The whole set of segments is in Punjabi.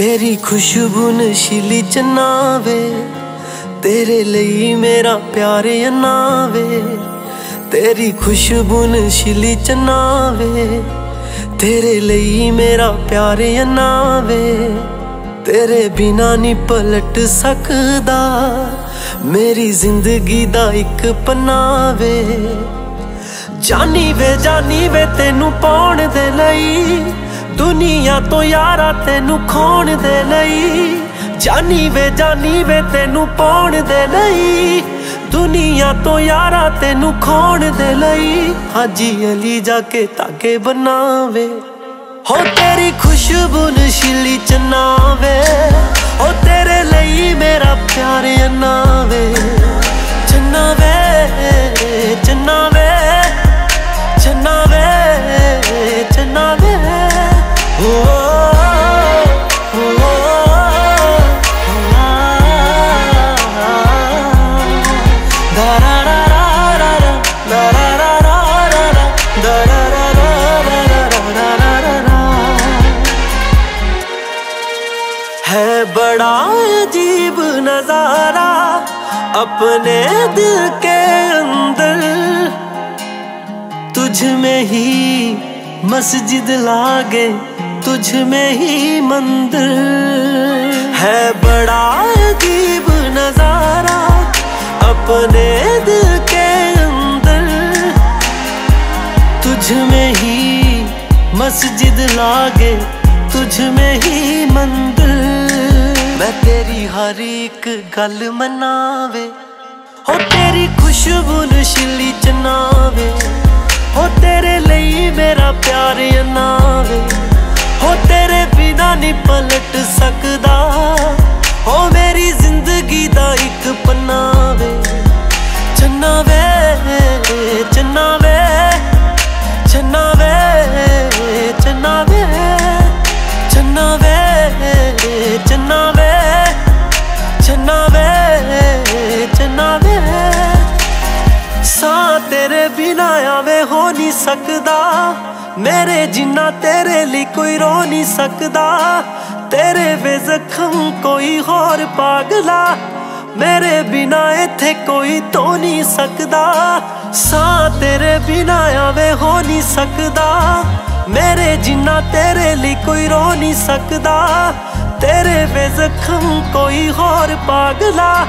ਤੇਰੀ ਖੁਸ਼ਬੂ ਨਸ਼ੀਲੀ ਚਨਾਵੇ, ਤੇਰੇ ਲਈ ਮੇਰਾ ਪਿਆਰ ਅਨਾਵੇ, ਤੇਰੀ ਖੁਸ਼ਬੂ ਨਸ਼ੀਲੀ ਚਨਾਵੇ, ਤੇਰੇ ਲਈ ਮੇਰਾ ਪਿਆਰ ਅਨਾਵੇ, ਤੇਰੇ ਬਿਨਾ ਨਹੀਂ ਪਲਟ ਸਕਦਾ, ਮੇਰੀ ਜ਼ਿੰਦਗੀ ਦਾ ਇੱਕ ਪਨਾਵੇ। ਜਾਨੀ ਵੇ ਜਾਨੀ ਵੇ ਤੈਨੂੰ ਪਾਉਣ ਦੇ ਲਈ ਦੁਨੀਆ ਤੋਂ ਯਾਰਾ ਤੈਨੂੰ ਖੋਣ ਦੇ ਲਈ। ਜਾਨੀ ਵੇ ਜਾਨੀ ਵੇ ਤੈਨੂੰ ਪਾਉਣ ਦੇ ਲਈ। ਦੁਨੀਆ ਤੋਂ ਯਾਰਾ ਤੈਨੂੰ ਖੋਣ ਦੇ ਲਈ। ਹਾਜੀ ਅਲੀ ਜਾ ਕੇ ਤਾਗੇ ਬਣਾਵੇ। ਹੋ ਤੇਰੀ ਖੁਸ਼ਬੂ ਨਸ਼ੀਲੀ ਚਨਾਵੇ। ਹੋ ਤੇਰੇ ਲਈ ਮੇਰਾ ਪਿਆਰ बड़ा अजीब नज़ारा अपने दिल के अंदर। तुझ में ही मस्जिद लागे, तुझ में ही मंदिर। है बड़ा अजीब नज़ारा अपने दिल के अंदर। तुझ में ही मस्जिद लागे, तुझ में ही मंदिर। ਮੈਂ ਤੇਰੀ ਹਰ ਇੱਕ ਗੱਲ ਮਨਾਵੇ। ਹੋ ਤੇਰੀ ਖੁਸ਼ਬੂ ਨਸ਼ੀਲੀ ਚਨਾਵੇ। ਹੋ ਤੇਰੇ ਲਈ ਮੇਰਾ ਪਿਆਰ ਨਹੀਂ ਸਕਦਾ। ਮੇਰੇ ਜਿੰਨਾ ਤੇਰੇ ਲਈ ਕੋਈ ਰੋ ਨਹੀਂ ਸਕਦਾ। ਤੇਰੇ ਵੇ ਜ਼ਖਮ ਕੋਈ ਹੋਰ ਪਾਗਲਾ। ਮੇਰੇ ਬਿਨਾ ਇੱਥੇ ਕੋਈ ਤੋ ਨਹੀਂ ਸਕਦਾ। ਸਾਹ ਤੇਰੇ ਬਿਨਾ ਆਵੇ ਹੋ ਨਹੀਂ ਸਕਦਾ। ਮੇਰੇ ਜਿੰਨਾ ਤੇਰੇ ਲਈ ਕੋਈ ਰੋ ਨਹੀਂ ਸਕਦਾ। ਤੇਰੇ ਵੇ ਜ਼ਖਮ ਕੋਈ ਹੋਰ ਪਾਗਲਾ।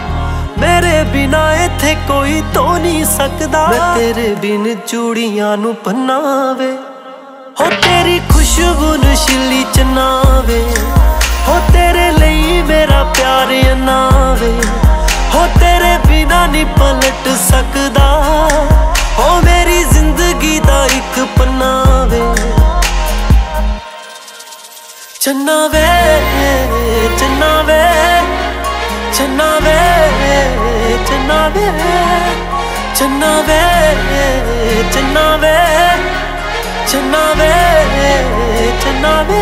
ਇੱਥੇ ਕੋਈ ਤੋ ਨਹੀਂ ਸਕਦਾ। ਮੈਂ ਤੇਰੇ ਬਿਨ ਚੂੜੀਆਂ ਨੂੰ ਪਨਾਵੇ। ਹੋ ਤੇਰੀ ਖੁਸ਼ਬੂ ਨਸ਼ੀਲੀ ਚਨਾਵੇ। ਹੋ ਤੇਰੇ ਲਈ ਮੇਰਾ ਪਿਆਰ ਅਨਾਵੇ। ਹੋ ਤੇਰੇ ਬਿਨਾ ਨਹੀਂ ਪਲਟ ਸਕਦਾ। ਹੋ ਮੇਰੀ ਜ਼ਿੰਦਗੀ ਦਾ ਇੱਕ ਪਨਾਵੇ। ਚੰਨਾਵੇ ਚੰਨਾਵੇ ਚੰਨਾਵੇ। ಚೆನ್ನವೇ ಚೆನ್ನವೇ ಚೆನ್ನವೇ ಚೆನ್ನವೇ ಚೆನ್ನವೇ